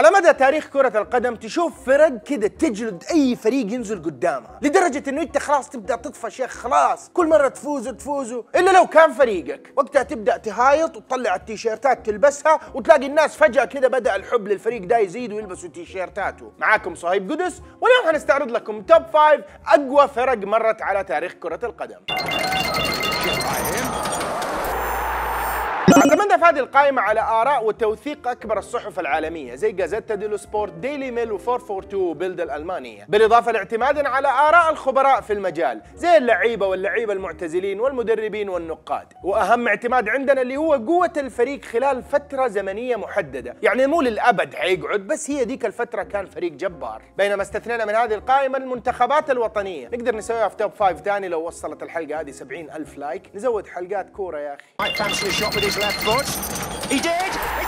على مدى تاريخ كرة القدم تشوف فرق كده تجلد أي فريق ينزل قدامها لدرجة إنه أنت خلاص تبدأ تطفش يا خلاص. كل مرة تفوزوا تفوزوا إلا لو كان فريقك وقتها تبدأ تهايط وتطلع التيشيرتات تلبسها وتلاقي الناس فجأة كده بدأ الحب للفريق ده يزيد ويلبسوا تيشيرتاته. معاكم صهيب قدس واليوم حنستعرض لكم توب فايف أقوى فرق مرت على تاريخ كرة القدم. اعتمدنا في هذه القائمة على آراء وتوثيق أكبر الصحف العالمية زي جازيتا ديلو سبورت ديلي ميل و442 وبيلد الألمانية. بالإضافة لاعتمادا على آراء الخبراء في المجال زي اللعيبة واللعيبة المعتزلين والمدربين والنقاد. وأهم اعتماد عندنا اللي هو قوة الفريق خلال فترة زمنية محددة. يعني مو للأبد حيقعد بس هي ديك الفترة كان فريق جبار. بينما استثنينا من هذه القائمة المنتخبات الوطنية. نقدر نسويها في top five ثاني لو وصلت الحلقة هذه 70 ألف like. نزود حلقات كورة يا أخي. left foot. He did!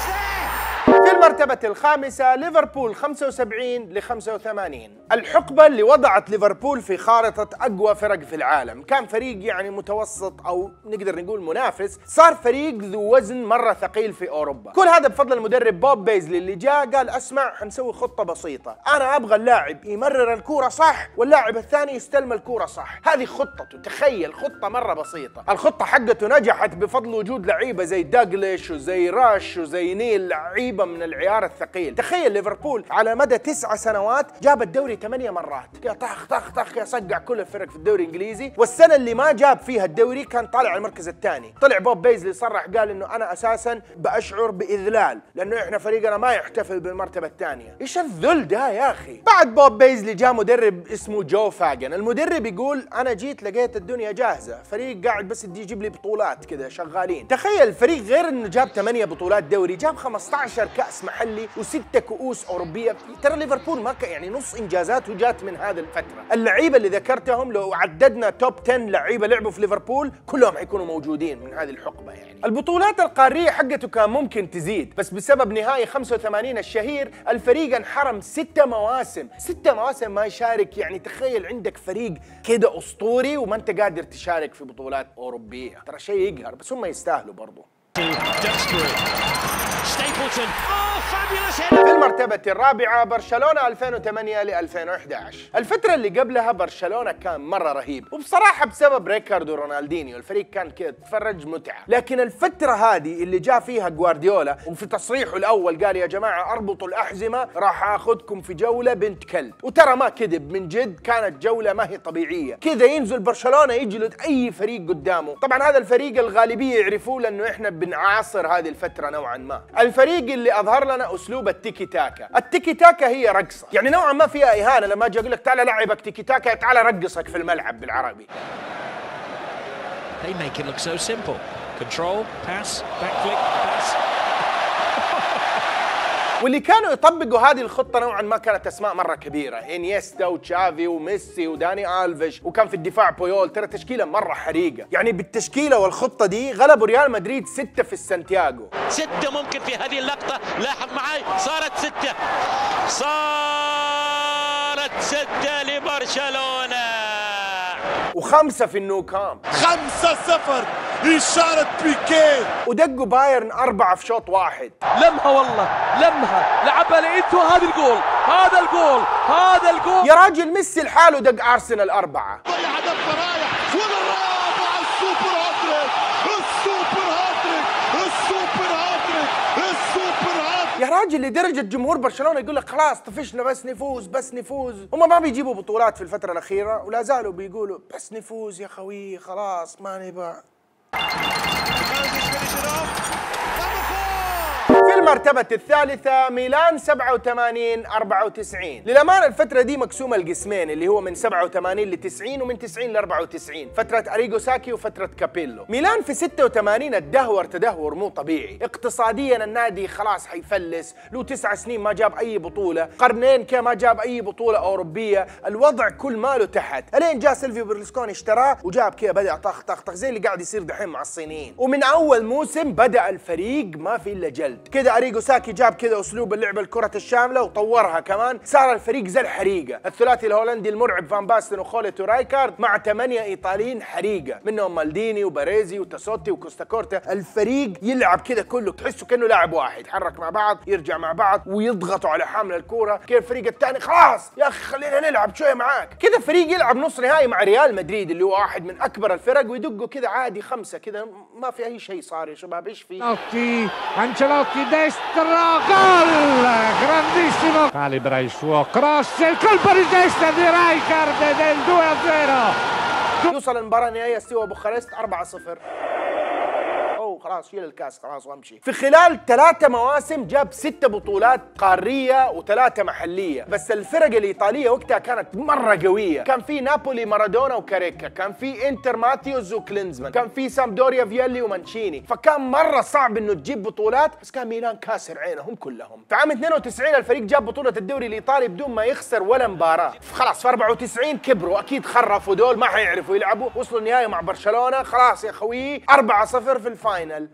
في المرتبة الخامسة ليفربول 75 ل 85 الحقبة اللي وضعت ليفربول في خارطة أقوى فرق في العالم. كان فريق يعني متوسط أو نقدر نقول منافس. صار فريق ذو وزن مرة ثقيل في أوروبا. كل هذا بفضل المدرب بوب بيزلي اللي جاء قال أسمع حنسوي خطة بسيطة. أنا أبغى اللاعب يمرر الكورة صح واللاعب الثاني يستلم الكورة صح. هذه خطته تخيل خطة مرة بسيطة. الخطة حقته نجحت بفضل وجود لعيبة زي داغليش وزي راش وزي نيل لعيبة من العيار الثقيل. تخيل ليفربول على مدى تسعة سنوات جاب الدوري ثمانية مرات. يا طخ طخ طخ يا صقع كل الفرق في الدوري الإنجليزي. والسنة اللي ما جاب فيها الدوري كان طالع المركز الثاني. طلع بوب بيزلي صرح قال إنه أنا أساسا بأشعر بإذلال لأنه إحنا فريقنا ما يحتفل بالمرتبة الثانية. إيش الذل ده يا أخي؟ بعد بوب بيزلي جاء مدرب اسمه جو فاجن. المدرب يقول أنا جيت لقيت الدنيا جاهزة. فريق قاعد بس يجي يجيب لي بطولات كذا شغالين. تخيل الفريق غير إنه جاب 8 بطولات دوري جاب 15 كأس. محلي وستة كؤوس أوروبية. ترى ليفربول ما يعني نص انجازاته جات من هذه الفترة. اللعيبة اللي ذكرتهم لو عددنا top 10 لعيبة لعبوا في ليفربول كلهم حيكونوا موجودين من هذه الحقبة يعني. البطولات القارية حقته كان ممكن تزيد بس بسبب نهائي 85 الشهير الفريق انحرم ستة مواسم. ستة مواسم ما يشارك يعني. تخيل عندك فريق كده أسطوري وما أنت قادر تشارك في بطولات أوروبية. ترى شيء يقهر بس هم يستاهلوا برضو. Stapleton. Oh, fabulous header. في المرتبة الرابعة برشلونة 2008 ل 2011 الفترة اللي قبلها برشلونة كان مرة رهيب وبصراحة بسبب ريكاردو رونالدينيو الفريق كان كده تفرج متعة. لكن الفترة هذه اللي جاء فيها جوارديولا وفي تصريحه الأول قال يا جماعة أربطوا الأحزمة راح أخذكم في جولة بنت كلب. وترى ما كذب من جد كانت جولة ما هي طبيعية. كذا ينزل برشلونة يجلد أي فريق قدامه. طبعا هذا الفريق الغالبية يعرفوه لأنه إحنا بنعاصر هذه الفترة نوعا ما. الفريق اللي أظهر لنا أسلوب التيكي تاكا التيكي تاكا هي رقصة يعني نوعا ما فيها إهانة لما أجي أقول لك تعال لعبك تيكي تاكا تعال رقصك في الملعب بالعربي They make it look so simple. Control, pass, back flick, pass. واللي كانوا يطبقوا هذه الخطة نوعا ما كانت أسماء مرة كبيرة. إنيستا وتشافي وميسي وداني ألفيش وكان في الدفاع بويول. ترى تشكيلة مرة حريقة. يعني بالتشكيلة والخطة دي غلبوا ريال مدريد ستة في السانتياغو. ستة ممكن في هذه اللقطة. لاحظ معي صارت ستة. صارت ستة لبرشلونة. وخمسة في النو كامب. خمسة صفر. إشارة بيكيه ودقوا بايرن أربعة في شوط واحد. لمها والله لمها. لعبها لإنتو. هذا الجول هذا الجول هذا الجول. يا راجل ميسي لحاله دق أرسنال أربعة. ضيع هدف رايح. والرابع السوبر راجل لدرجة جمهور برشلونة يقول لك خلاص طفشنا بس نفوز بس نفوز. هم ما بيجيبوا بطولات في الفترة الأخيرة ولا زالوا بيقولوا بس نفوز يا خوي خلاص ما نبغى. المرتبة الثالثة ميلان 87 94 للأمانة الفترة دي مقسومة القسمين اللي هو من 87 ل 90 ومن 90 ل 94 فترة أريجو ساكي وفترة كابيلو. ميلان في 86 اتدهور تدهور مو طبيعي. اقتصاديا النادي خلاص حيفلس. له تسع سنين ما جاب أي بطولة. قرنين ما جاب أي بطولة أوروبية. الوضع كل ماله تحت. ألين جاء سيلفيو برلسكوني اشتراه وجاب كذا بدأ طخ طخ طخ زي اللي قاعد يصير دحين مع الصينيين. ومن أول موسم بدأ الفريق ما في إلا جلد. كده أريجو ساكي جاب كذا أسلوب اللعبه الكرة الشاملة وطورها كمان. صار الفريق زي الحريقة. الثلاثي الهولندي المرعب فان باستن وخوليت ورايكارد مع ثمانية إيطاليين حريقة. منهم مالديني وباريزي وتاسوتي وكوستا كورتا. الفريق يلعب كذا كله. تحسه كأنه لاعب واحد. يتحرك مع بعض يرجع مع بعض ويضغطوا على حامل الكورة. كيف الفريق الثاني؟ خلاص! يا أخي خلينا نلعب شوية معاك. كذا فريق يلعب نص نهائي مع ريال مدريد اللي هو واحد من أكبر الفرق ويدقوا كذا عادي خمسة كذا. ما في أي شيء صار يا شباب. إيش في؟ Ancelotti destra, gol! Grandissimo! Calibra il suo cross, il colpo di testa di Rijkaard del 2-0! يوصل المباراه النهائيه ستيوا بوخارست 4-0 اوه خلاص شيل الكاس خلاص وامشي. في خلال ثلاثة مواسم جاب ستة بطولات قارية وثلاثة محلية. بس الفرق الإيطالية وقتها كانت مرة قوية. كان في نابولي مارادونا وكاريكا. كان في إنتر ماتيوز وكلينزمان. كان في سامدوريا فيالي ومانشيني. فكان مرة صعب إنه تجيب بطولات بس كان ميلان كاسر عينهم كلهم. في عام 92 الفريق جاب بطولة الدوري الإيطالي بدون ما يخسر ولا مباراة. خلاص في 94 كبروا. أكيد خرفوا دول ما حيعرفوا يلعبوا. وصلوا النهاية مع برشلونة. خلاص يا خوي 4-0 في ال final. Gol!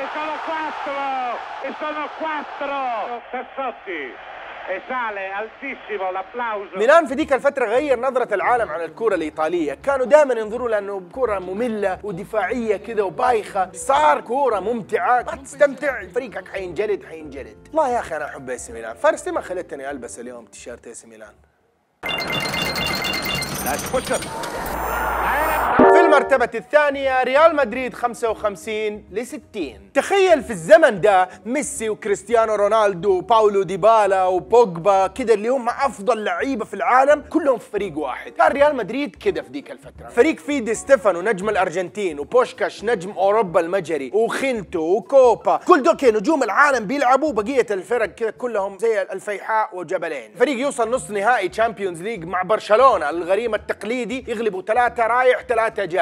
E sono quattro! E sono quattro! ميلان في ديك الفترة غير نظرة العالم عن الكرة الإيطالية كانوا دائما ينظروا لأنه كرة مملة ودفاعية كذا وبايخة صار كرة ممتعة ما تستمتع فريقك حينجلد حينجلد والله يا أخي أنا أحب اي سي ميلان فارس ما خلتني ألبس اليوم تيشيرت اي سي ميلان المرتبة الثانية ريال مدريد 55 ل 60 تخيل في الزمن ده ميسي وكريستيانو رونالدو وباولو ديبالا وبوجبا كده اللي هم أفضل لعيبة في العالم كلهم في فريق واحد. كان ريال مدريد كده في ديك الفترة. فريق فيه دي ستيفانو نجم الأرجنتين وبوشكاش نجم أوروبا المجري وخينتو وكوبا. كل دول نجوم العالم بيلعبوا بقية الفرق كده كلهم زي الفيحاء وجبلين. فريق يوصل نص نهائي Champions League مع برشلونة. الغريم التقليدي يغلبوا ثلاثة رايح ثلاثة جاي.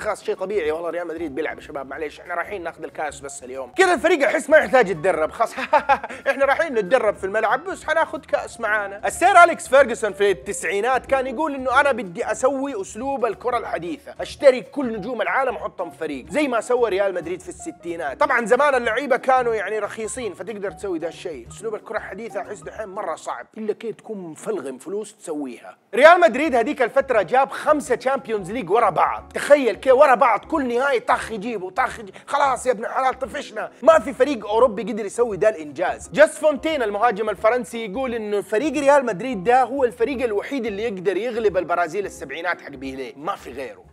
خلاص شيء طبيعي. والله ريال مدريد بيلعب يا شباب. معليش إحنا رايحين ناخذ الكاس بس اليوم. كذا الفريق يحس ما يحتاج يتدرب. خلاص إحنا رايحين نتدرب في الملعب. بس حناخذ كاس معانا. السير أليكس فيرجسون في التسعينات كان يقول إنه أنا بدي أسوي أسلوب الكرة الحديثة. أشتري كل نجوم العالم احطهم في فريق. زي ما سوى ريال مدريد في الستينات. طبعا زمان اللعيبة كانوا يعني رخيصين فتقدر تسوي ده الشيء. أسلوب الكرة الحديثة أحس دحين مرة صعب. إلا كي تكون مفلغم فلوس تسويها. ريال مدريد هذيك الفترة جاب خمسة Champions League ورا بعض. تخيل كي ورا بعض كل نهائي طخ يجيبه طخ. خلاص يا ابن الحلال طفشنا. ما في فريق أوروبي قدر يسوي ده الإنجاز. جاست فونتين المهاجم الفرنسي يقول إنه فريق ريال مدريد ده هو الفريق الوحيد اللي يقدر يغلب البرازيل السبعينات حق بيليه. ما في غيره.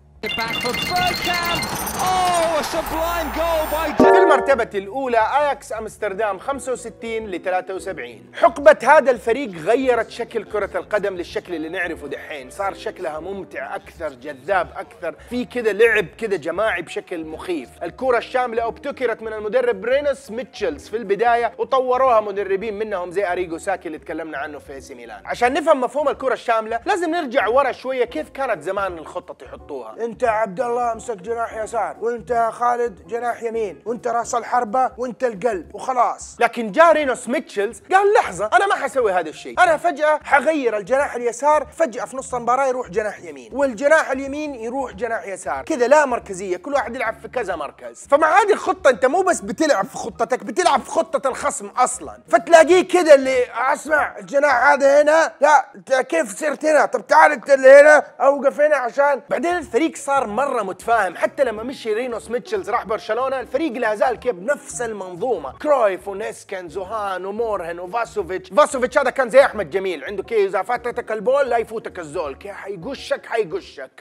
في المرتبة الأولى أياكس أمستردام 65 ل 73 حقبة هذا الفريق غيرت شكل كرة القدم للشكل اللي نعرفه دحين. صار شكلها ممتع أكثر جذاب أكثر. في كذا لعب كذا جماعي بشكل مخيف. الكرة الشاملة ابتكرت من المدرب رينوس ميتشلز في البداية وطوروها مدربين منهم زي أريجو ساكي اللي تكلمنا عنه في اي سي ميلان. عشان نفهم مفهوم الكرة الشاملة لازم نرجع ورا شوية كيف كانت زمان الخطة يحطوها انت عبد الله أمسك جناح يسار وانت خالد جناح يمين وانت راس الحربة وانت القلب وخلاص. لكن جاء رينوس ميتشلز قال لحظة أنا ما حسوي هذا الشيء. أنا فجأة حغير الجناح اليسار فجأة في نص المباراة يروح جناح يمين والجناح اليمين يروح جناح يسار. كذا لا مركزية كل واحد يلعب في كذا مركز. فمع هذه الخطة أنت مو بس بتلعب في خطتك بتلعب في خطة الخصم أصلا. فتلاقيه كذا اللي أسمع الجناح هذا هنا لا كيف صرت هنا؟ طب تعال أنت اللي هنا أوقف هنا عشان. بعدين الفريق صار مرة متفاهم. حتى لما مشي رينوس ميتشلز راح برشلونة الفريق لا زال كيف بنفس المنظومة. كرويف ونيسكن زوهان ومورهن وفاسوفيتش. فاسوفيتش هذا كان زي أحمد جميل. عنده كي اذا فاتتك ال ball لا يفوتك الزول. كي حيقشك؟ حيقشك.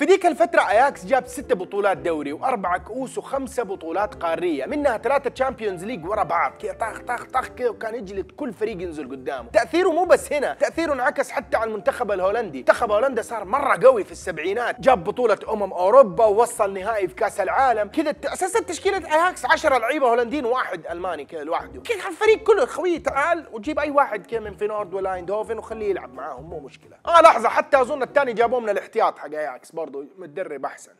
في ديك الفترة اياكس جاب ستة بطولات دوري وأربعة كؤوس وخمسة بطولات قارية منها ثلاثة Champions League ورا بعض. كذا طخ طخ طخ كذا وكان يجلد كل فريق ينزل قدامه. تأثيره مو بس هنا تأثيره انعكس حتى على المنتخب الهولندي. منتخب هولندا صار مرة قوي في السبعينات. جاب بطولة أمم أوروبا ووصل نهائي في كأس العالم. كذا أساسا تشكيلة اياكس 10 لعيبة هولنديين واحد ألماني كذا لوحده. كذا الفريق كله خوي تعال وجيب أي واحد كذا من فينورد ولا وخليه يلعب معاهم مو مشكلة. آه لحظة حتى أظن الثاني جابوه من الاحتياط حق اياكس برضه. برضو متدرب أحسن!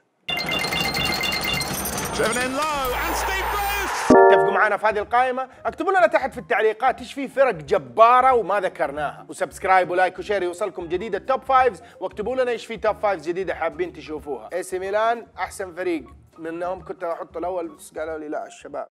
اتفقوا معنا في هذه القائمة. اكتبوا لنا تحت في التعليقات إيش في فرق جبارة وما ذكرناها. و subscribe و like و share يوصلكم جديد ال top fives واكتبوا لنا إيش في top fives جديدة حابين تشوفوها. AC Milan أحسن فريق منهم. كنت أحطه الأول بس قالوا لي لا الشباب.